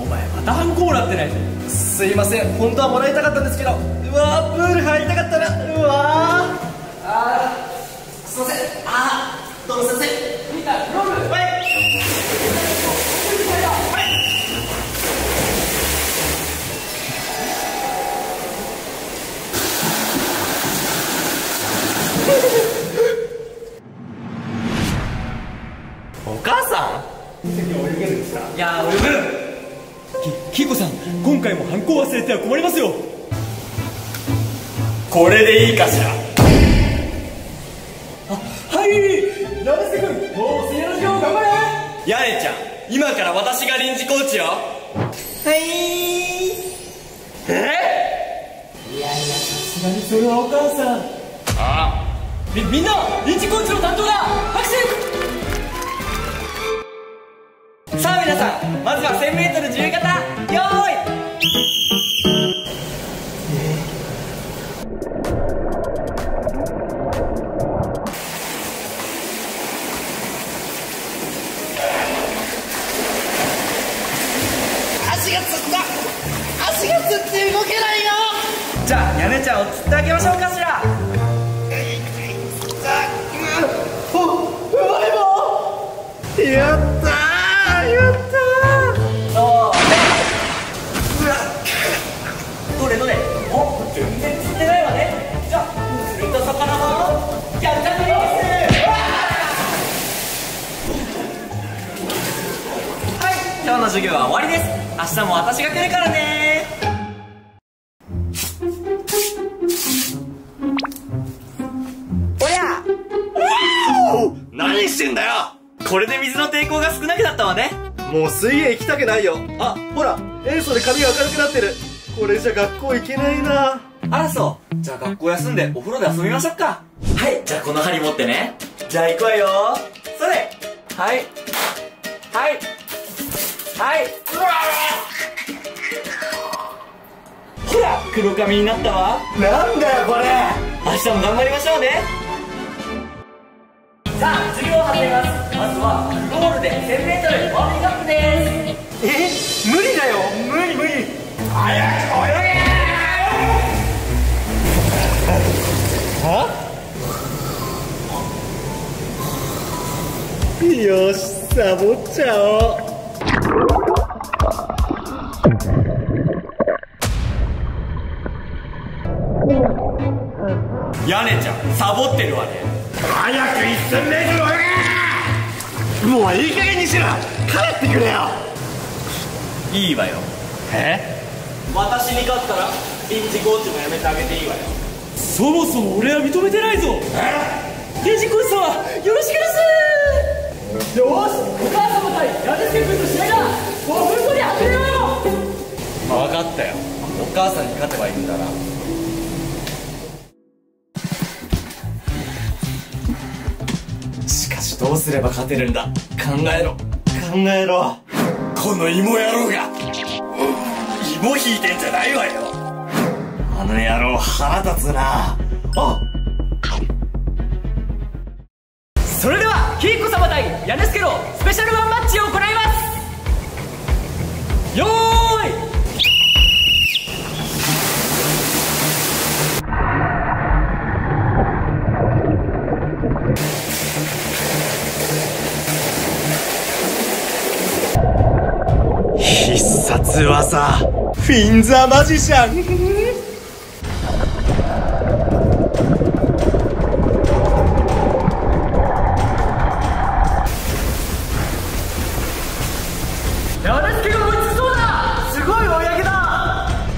お前またハンコってないぞすいません本当はもらいたかったんですけどうわープール入りたかったな。うわー。あーすいません。あーどうもすいません。みんなロールはい。お母さん？いや泳ぐキキコさん今回もハンコ忘れては困りますよ。これでいいかしら？はい。七瀬君もう水泳の授業頑張れ。ヤネちゃん今から私が臨時コーチよ。はい。え？さすがにそれはお母さん。あ。みみんな臨時コーチの担当だ。拍手さあ皆さんまずは 1000m 自由形よーい。足がつった。足がつって動けないよ。じゃあヤネちゃんを釣ってあげましょうかしら。やった授業は終わりです。明日も私が来るからね。何してんだよ。これで水の抵抗が少なくなったわね。もう水泳行きたくないよ。あほら塩素で髪が明るくなってる。これじゃ学校行けないな。あらそう。じゃあ学校休んでお風呂で遊びましょうか。はいじゃあこの針持ってね。じゃあ行くわよ。それ。はい。はいはい。うわほら黒髪になったわ。なんだよこれ。明日も頑張りましょうね。さあ授業を始めます。まずはロールで 1000m ウォーミングアップです。え？無理だよ。無理無理。よしサボっちゃおうヤネちゃんサボってるわね。早く 1000m 泳げもういい加減にしろ。帰ってくれよ。いいわよ。え？私に勝ったら臨時コーチもやめてあげていいわよ。そもそも俺は認めてないぞ。刑事コーチ様よろしくです。よーし。お母様対ヤネスケ君の試合だ5分かったよ。お母さんに勝てばいいんだな。しかしどうすれば勝てるんだ。考えろ。考えろ。この芋野郎が。芋引いてんじゃないわよ。あの野郎腹立つな。あ。それではキーコ様対ヤネスケのスペシャルワンマッチを行いますよーい。必殺技。フィンザマジシャン。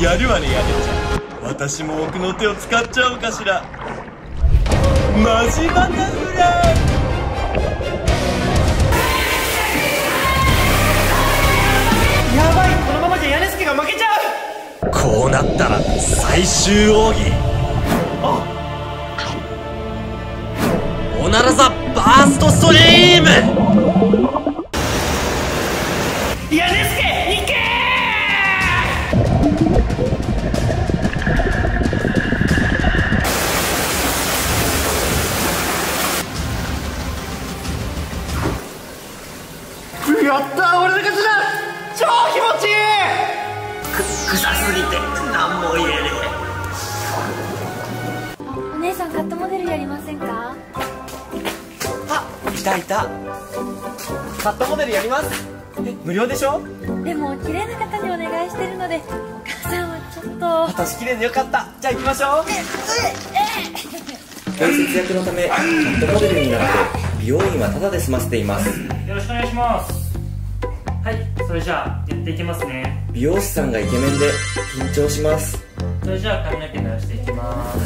やるわねやねちゃん私も奥の手を使っちゃおうかしら。マジバタフライやばいこのままじゃヤネスケが負けちゃう。こうなったら最終奥義。おならザバーストストリーム。ヤネスケ超気持ちいい。く臭すぎて何も言えねお姉さんカットモデルやりませんか？いたいた。カットモデルやります。え無料でしょ？でも綺麗な方にお願いしてるのでお母さんはちょっと。私綺麗でよかった。じゃあ行きましょう。費節約のためカットモデルになって美容院はタダで済ませています。よろしくお願いしますはいそれじゃあやっていきますね。美容師さんがイケメンで緊張します。それじゃあ髪の毛濡らしていきます。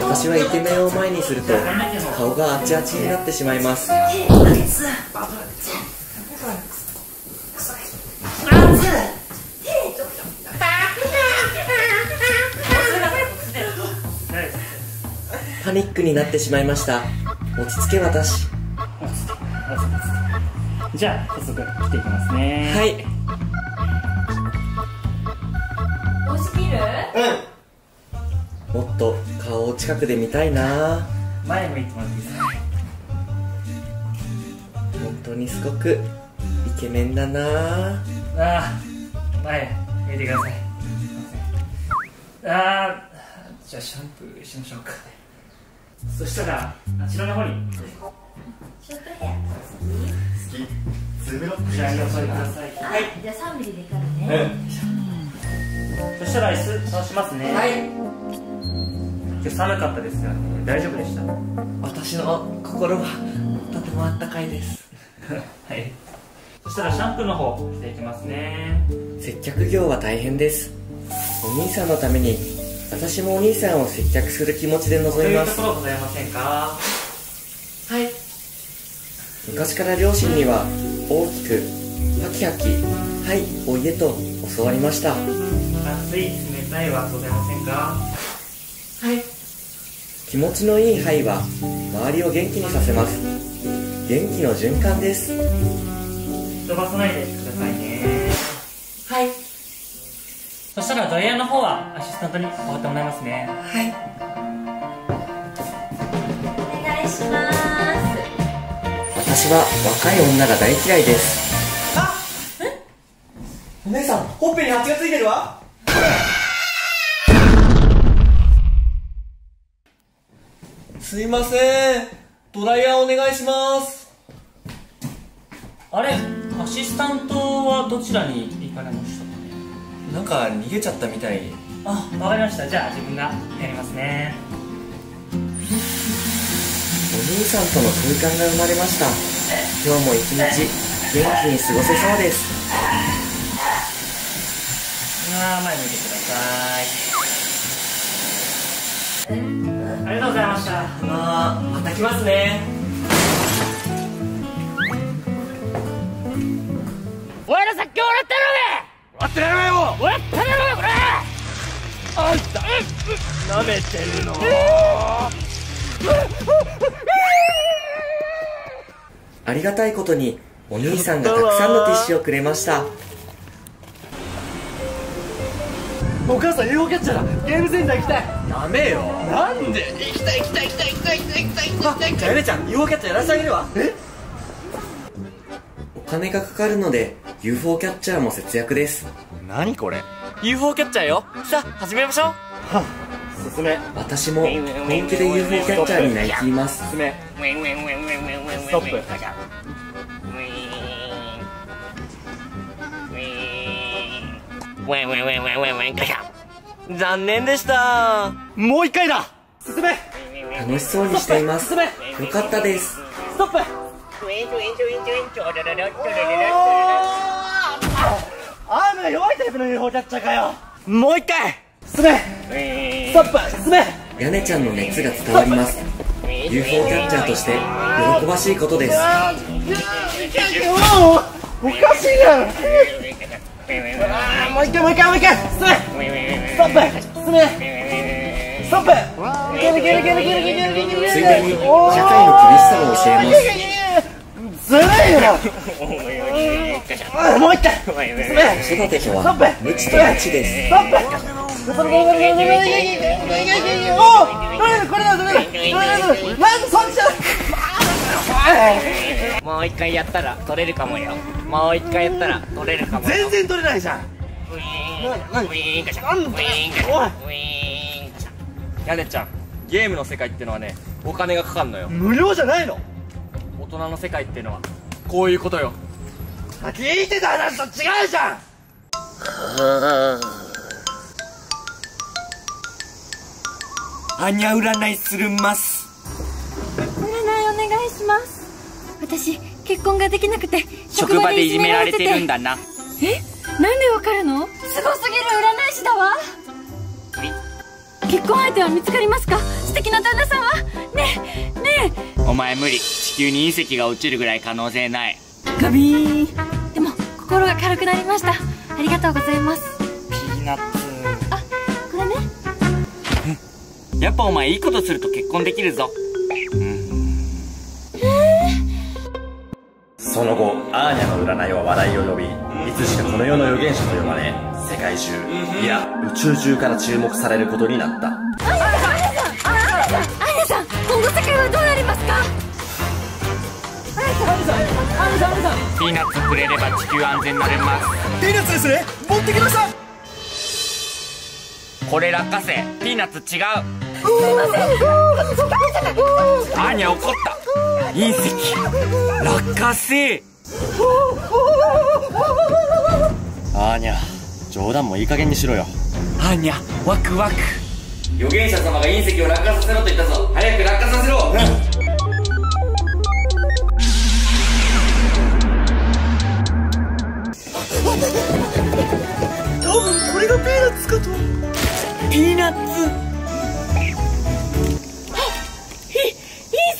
私はイケメンを前にすると顔があちあちになってしまいます。パニックになってしまいました落ち着け私じゃあ早速切っていきますね。はい。おいしきる？もっと顔を近くで見たいな。前向いてもらっていいですか本当にすごくイケメンだな。ああ前向いてください。ああじゃあシャンプーしましょうかそしたらあちらの方に。ショートヘアじゃあくださいはいじゃあ3ミリでいいからね。そしたら椅子倒しますね。はい。今日寒かったですが、ね、大丈夫でした？私の心はとてもあったかいです。はい。そしたらシャンプーの方していきますね。接客業は大変です。お兄さんのために私もお兄さんを接客する気持ちでと臨みます。ございませんか？はい。昔から両親には大きくハキハキ「はいおいで」と教わりました。熱い冷たいはございませんか？はい。気持ちのいい「はい」は周りを元気にさせます。元気の循環です。飛ばさないでそしたらドライヤーの方はアシスタントに代わってもらいますねはいお願いします私は若い女が大嫌いですあえお姉さんほっぺに蜂がついてるわすいませんドライヤーお願いしますあれアシスタントはどちらに行かれましたかねなんか逃げちゃったみたい。あわかりました。じゃあ自分がやりますね。お兄さんとの空間が生まれました。今日も一日元気に過ごせそうです。あー前向いてください。ありがとうございました。まあまた来ますね。お前らさっき笑ってるの笑ってやろうよ。笑ってやろうよこれ。あんたなめてるの。ありがたいことにお兄さんがたくさんのティッシュをくれました。お母さん UFO キャッチャーだゲームセンター行きたい。ダメよ。なんで？行きたい行きたい行きたい行きたい行きたい行きたい行きたい。じゃあエレちゃん UFO キャッチャーやらせてあげるわ。え？お金がかかるので UFO キャッチャーも節約です何これ？UFO キャッチャーよ。さあ始めましょう。進め。私も本気で UFO キャッチャーになりきります。進めストップ残念でしたもう一回だ進め楽しそうにしていますよかったですストップアームが弱いタイプの UFO キャッチャーかよ。もう一回。進め。ストップ。進め。屋根ちゃんの熱が伝わります。UFO キャッチャーとして喜ばしいことです。おかしいなあーもう一回もう一回もう一回。進め。ストップ。進め。ストップ。いけるいけるいけるいけるいけるいけるいけるついでに社会の厳しさも教えますずるいよもう一回。は無知と無知です。ストップ。もう一回やったら取れるかもよ。もう一回やったら取れるかも全然取れないじゃん。ウィーンウィンガシャウィーンガシャウィーンガシャ屋根ちゃんゲームの世界ってのはねお金がかかるのよ無料じゃないの大人の世界ってのはこういうことよ。聞いてた話と違うじゃん！あにゃ占いするます。占いお願いします。私結婚ができなくて職場でいじめられてるんだな。えなんでわかるの？すごすぎる占い師だわ。結婚相手は見つかりますか？素敵な旦那さんは？ねえねお前無理地球に隕石が落ちるぐらい可能性ない。えガビー。ンでも心が軽くなりました。ありがとうございます。ピーナッあこれね。ツやっぱお前いいことすると結婚できるぞ。その後アーニャの占いは話題を呼びいつしかこの世の預言者と呼ばれ世界中いや宇宙中から注目されることになった。アイナさん今ピーナッツくれれば地球安全になれます。ピーナッツですね。持ってきました。これ落花生。ピーナッツ違う。アーニャ怒った。隕石。落花生。アーニャ冗談もいい加減にしろよ。アーニャワクワク。預言者様が隕石を落下させろと言ったぞ。早く落下させろピーナッツ。隕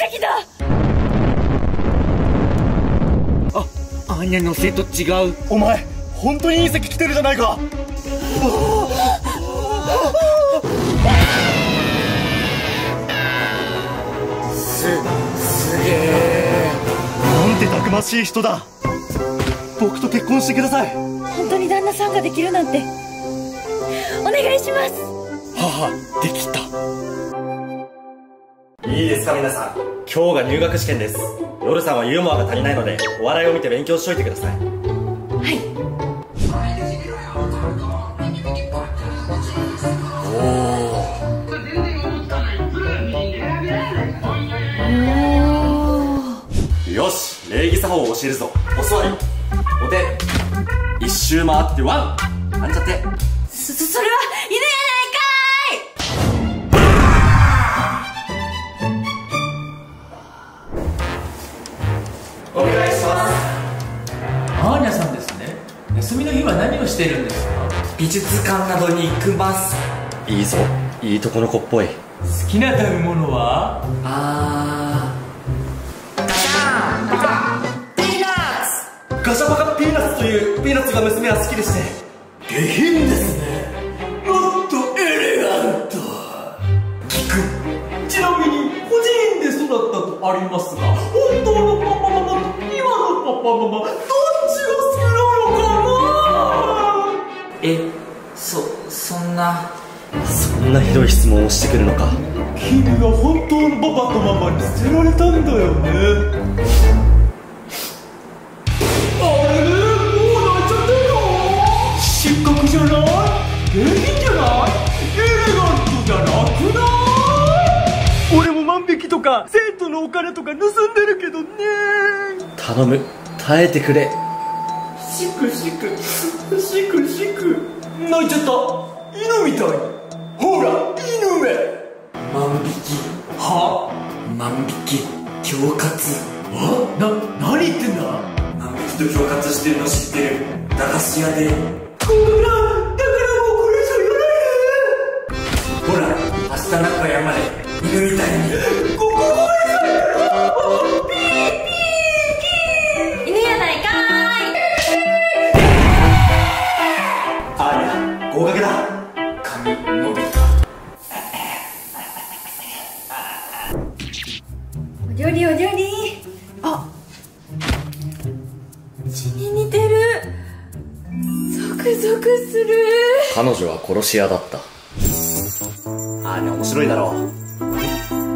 石だ。アーニャのせいと違う。お前本当に隕石来てるじゃないか。すげえなんてたくましい人だ。僕と結婚してください。本当に旦那さんができるなんて。お願いします母できた。いいですか皆さん？今日が入学試験です。夜さんはユーモアが足りないのでお笑いを見て勉強しといてください。よし礼儀作法を教えるぞ。お座りお手。一周回ってワン。なんちゃって美術館などに行くますいいぞ。いいとこの子っぽい。好きな食べ物は？あガシャバカピーナッツというピーナッツが娘は好きでして。下品ですね。もっとエレガント。聞く。ちなみに個人で育ったとありますが本当のパパママと今のパパママえそそんな。そんなひどい質問をしてくるのか。君が本当のパパとママに捨てられたんだよね。あれもう泣いちゃってるよ失格じゃない下品じゃない？エレガントじゃなくない？俺も万引きとか生徒のお金とか盗んでるけどね。頼む。耐えてくれシクシクシクシク泣いちゃった犬みたいほら犬め万引き。は万引き。恐喝。あな何言ってんだ。万引きと恐喝してるの知ってる。駄菓子屋で。こらだからもうこれ以上言わないでほら明日中山で犬みたいに。女は殺し屋だった。あーニャ面白いだろう。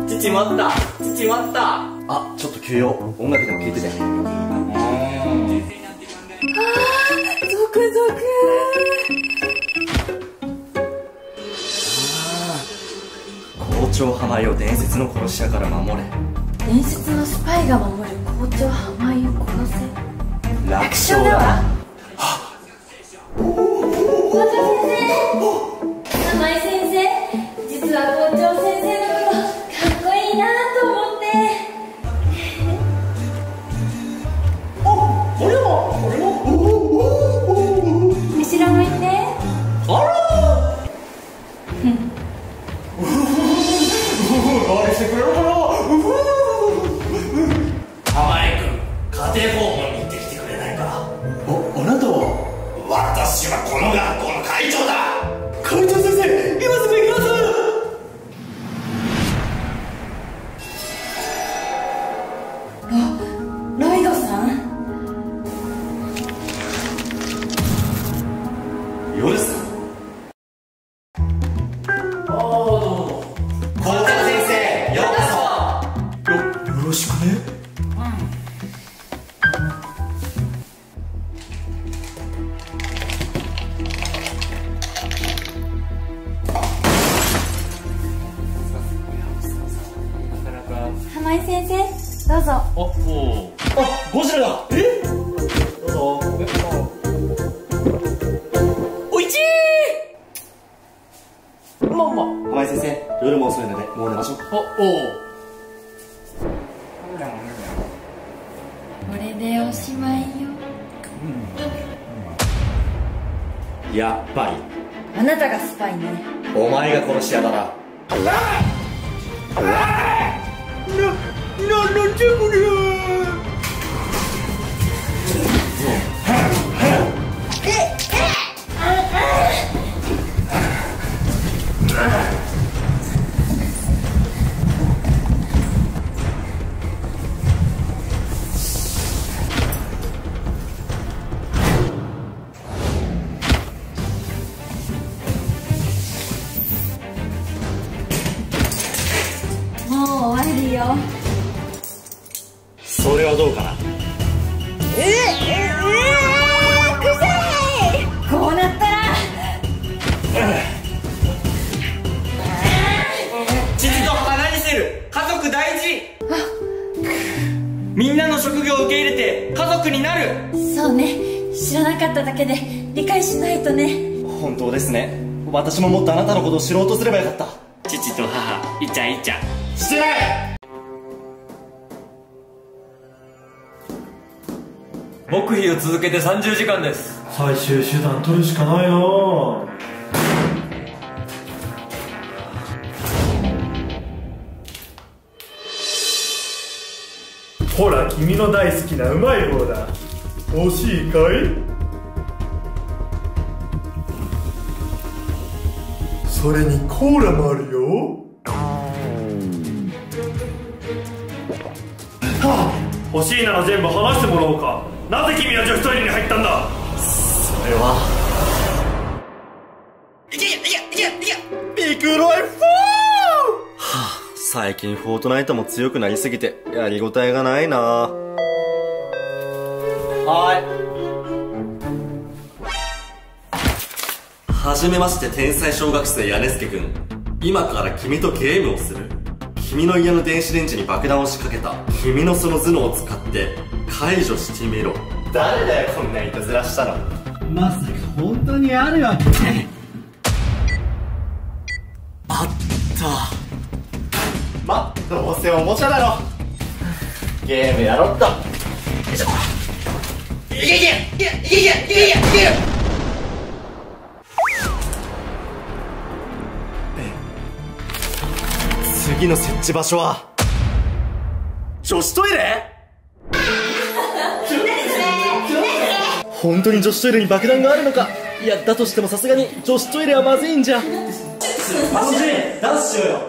父待った。父待った。ああちょっと休養音楽でも聴いてて。ゾクゾク校長浜井を伝説の殺し屋から守れ。伝説のスパイが守る校長浜井を殺せ。楽勝だ。わ。校長井先生どうぞ。そあゴジラだ。え？どうぞ。おいちー。まあまあ。浜井先生夜も遅いのでもう寝ましょう。あおう。これでおしまいよ。やっぱり。あなたがスパイね。お前が殺し屋だな。な 나, 난 언제 그래? 으악! ですね。私ももっとあなたのことを知ろうとすればよかった。父と母イチャイチャしてない黙秘を続けて30時間です。最終手段取るしかないなほら君の大好きなうまい棒だ。欲しいかい？それにコーラもあるよ。はあ欲しいなら全部話してもらおうか。なぜ君は女子トイレに入ったんだ？それは。いけいけいけいけビクロイフォー！はあ最近フォートナイトも強くなりすぎてやりごたえがないな。はいはじめまして天才小学生屋根助君。今から君とゲームをする。君の家の電子レンジに爆弾を仕掛けた。君のその頭脳を使って解除してみろ。誰だよこんないたずらしたの。まさか本当にあるわけ。あった。まどうせおもちゃだろ。ゲームやろっと。よいしょいけいけいけいけいけいけいけいけ次の設置場所は。女子トイレ？本当に女子トイレに爆弾があるのか？いやだとしてもさすがに女子トイレはまずいんじゃ。楽しい。ダンスしようよ。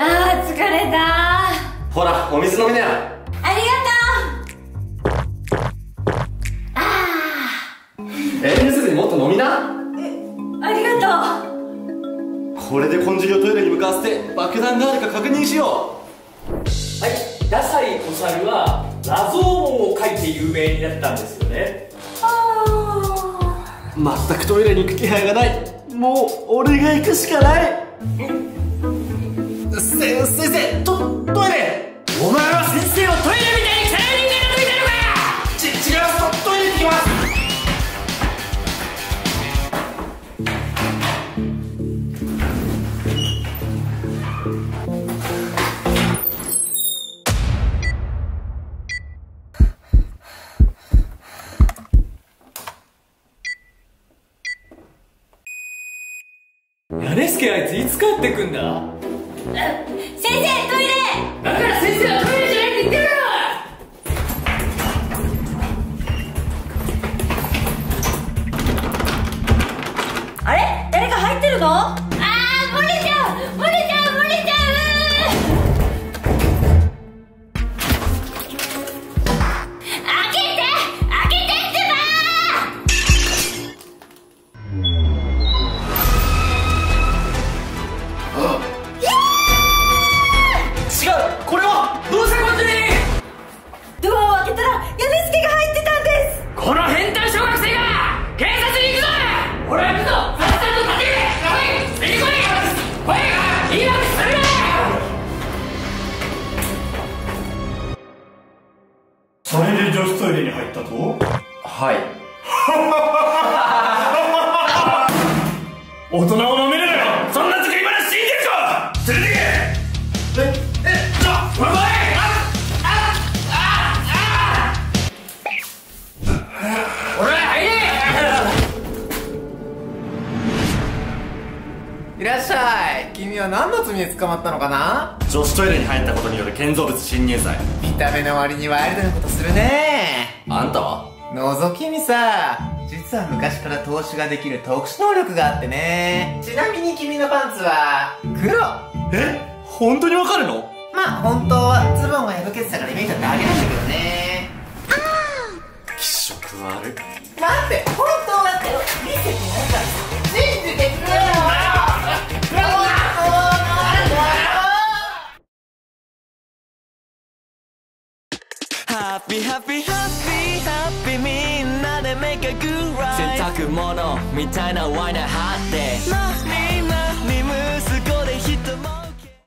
あー疲れた。ほらお水飲みなよずにもっと飲みな。えありがとう。これで金色をトイレに向かわせて爆弾があるか確認しよう。はいダサイサルは謎音を書いて有名になったんですよね。ああ全くトイレに行く気配がない。もう俺が行くしかない。せ先生とトイレ。お前は先生をトイレ見てけあいついつ帰ってくんだ？先生トイレ！だから先生はトイレじゃないって言ってるろあれ？誰か入ってるの？と？はい。大人を舐めるなよ！そんな作り話信じるか連れてけ！ええちょお前！いらっしゃい君は何の罪で捕まったのかな女子トイレに入ったことによる建造物侵入罪。見た目の割にワイルドなことするね。あんたは？覗き見さ。実は昔から投資ができる特殊能力があってね。ちなみに君のパンツは黒。え？本当にわかるの？まあ本当はズボンが破けてたからイメージだってあげなんだけどね。気色悪い。待って本当だって見せてやるから。信じてくれよハッピーハッピーハッピーハッピーみんなで make a good ride. 洗濯物みたいなワイナー張って